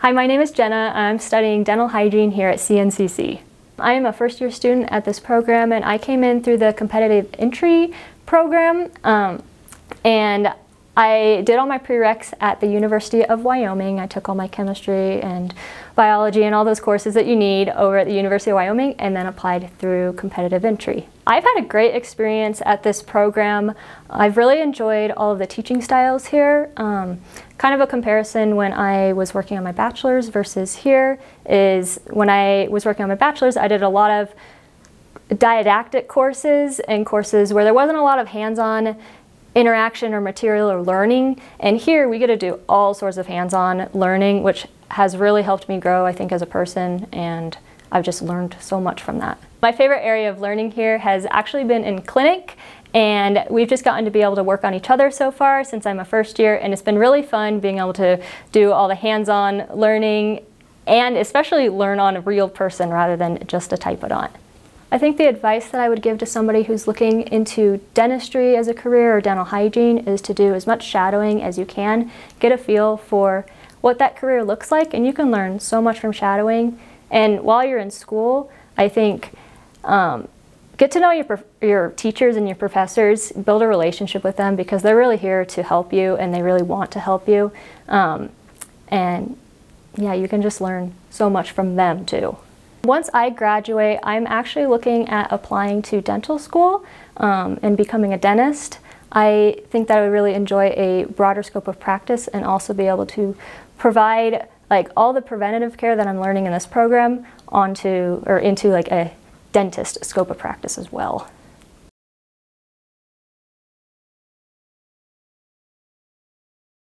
Hi, my name is Jenna. I'm studying dental hygiene here at CNCC. I am a first year student at this program and I came in through the competitive entry program um, and I did all my prereqs at the University of Wyoming. I took all my chemistry and biology and all those courses that you need over at the University of Wyoming and then applied through competitive entry. I've had a great experience at this program. I've really enjoyed all of the teaching styles here. Um, kind of a comparison when I was working on my bachelor's versus here is when I was working on my bachelor's, I did a lot of didactic courses and courses where there wasn't a lot of hands-on interaction or material or learning. And here we get to do all sorts of hands-on learning, which has really helped me grow, I think, as a person, and I've just learned so much from that. My favorite area of learning here has actually been in clinic, and we've just gotten to be able to work on each other so far since I'm a first year, and it's been really fun being able to do all the hands-on learning and especially learn on a real person rather than just to typodont. I think the advice that I would give to somebody who's looking into dentistry as a career or dental hygiene is to do as much shadowing as you can, get a feel for what that career looks like, and you can learn so much from shadowing. And while you're in school, I think um, get to know your, your teachers and your professors, build a relationship with them because they're really here to help you and they really want to help you. Um, and yeah, you can just learn so much from them too. Once I graduate, I'm actually looking at applying to dental school um, and becoming a dentist. I think that I would really enjoy a broader scope of practice and also be able to provide like all the preventative care that I'm learning in this program onto or into like a dentist scope of practice as well.